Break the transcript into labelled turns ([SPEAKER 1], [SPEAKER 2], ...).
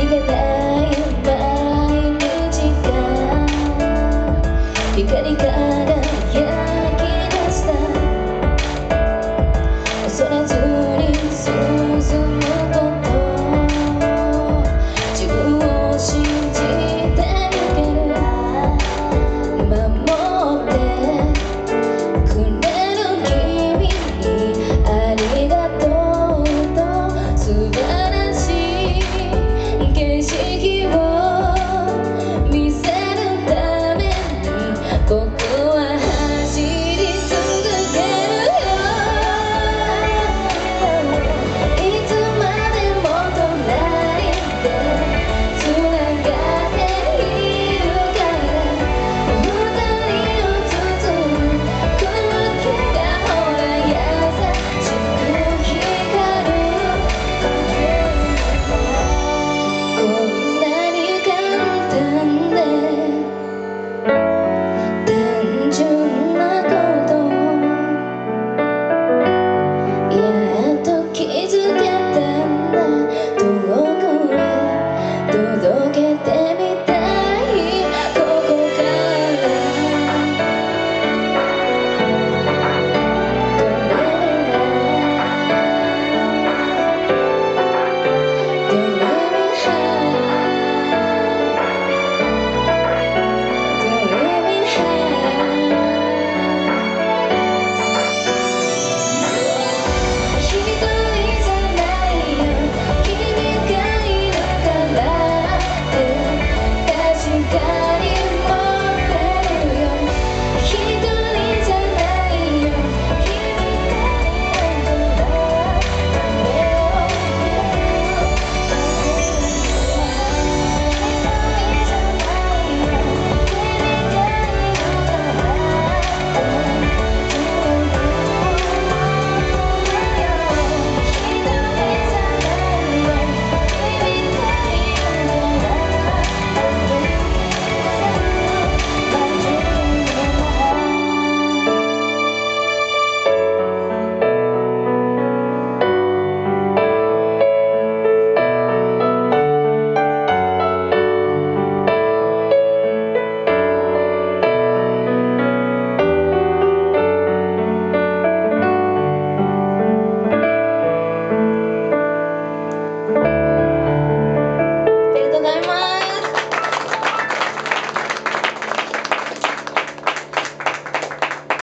[SPEAKER 1] You get the ¡Gracias!